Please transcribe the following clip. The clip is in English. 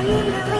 I'm in you